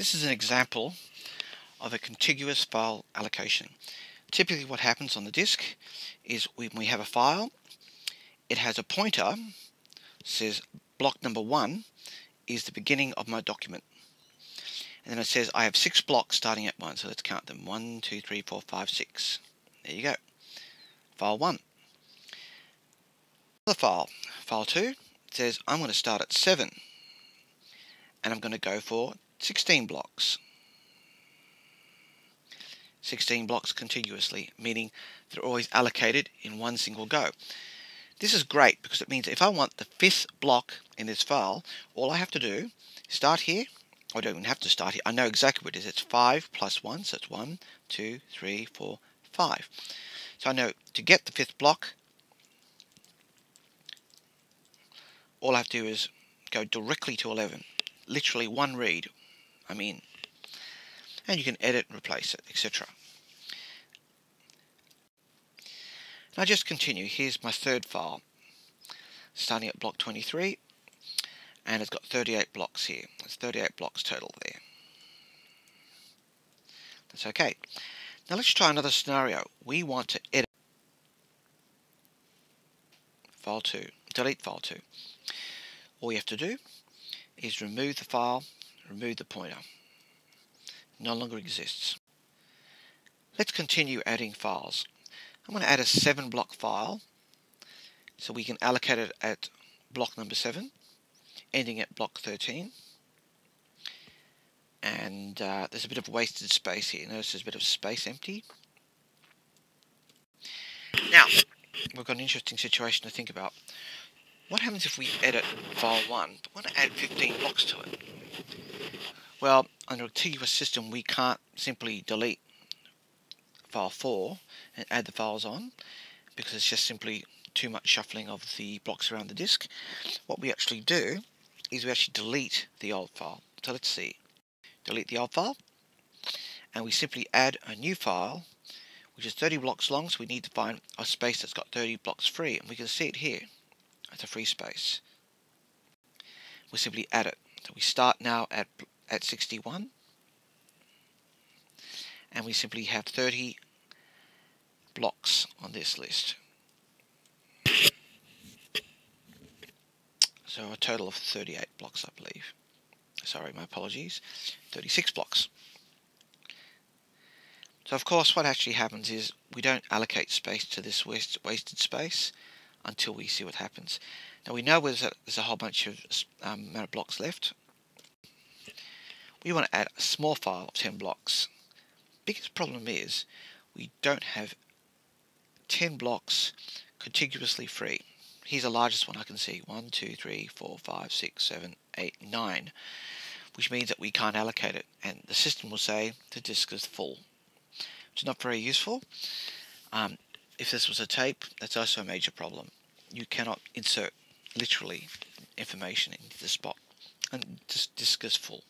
This is an example of a contiguous file allocation. Typically what happens on the disk is when we have a file, it has a pointer, says block number one is the beginning of my document. And then it says I have six blocks starting at one, so let's count them. One, two, three, four, five, six. There you go. File one. The file, file two, says I'm going to start at seven and I'm going to go for 16 blocks. 16 blocks continuously, meaning they're always allocated in one single go. This is great because it means if I want the fifth block in this file, all I have to do is start here. I don't even have to start here. I know exactly what it is. It's 5 plus 1, so it's 1, 2, 3, 4, 5. So I know to get the fifth block, all I have to do is go directly to 11 literally one read. I mean, and you can edit and replace it, etc. Now just continue. Here's my third file, starting at block 23, and it's got 38 blocks here. It's 38 blocks total there. That's okay. Now let's try another scenario. We want to edit file 2, delete file 2. All you have to do is remove the file, remove the pointer. No longer exists. Let's continue adding files. I'm going to add a 7 block file so we can allocate it at block number 7 ending at block 13 and uh, there's a bit of wasted space here. Notice there's a bit of space empty. Now, we've got an interesting situation to think about. What happens if we edit file 1 but want to add 15 blocks to it? Well, under a contiguous system we can't simply delete file 4 and add the files on because it's just simply too much shuffling of the blocks around the disk. What we actually do is we actually delete the old file. So let's see. Delete the old file and we simply add a new file which is 30 blocks long so we need to find a space that's got 30 blocks free and we can see it here It's a free space. We simply add it. So we start now at, at 61 and we simply have 30 blocks on this list. So a total of 38 blocks I believe. Sorry, my apologies. 36 blocks. So of course what actually happens is we don't allocate space to this waste, wasted space until we see what happens. Now we know there's a, there's a whole bunch of um, amount of blocks left. We want to add a small file of 10 blocks. Biggest problem is we don't have 10 blocks contiguously free. Here's the largest one I can see. 1, 2, 3, 4, 5, 6, 7, 8, 9. Which means that we can't allocate it. And the system will say the disk is full. Which is not very useful. Um, if this was a tape, that's also a major problem. You cannot insert literally information into the spot and just disk is full.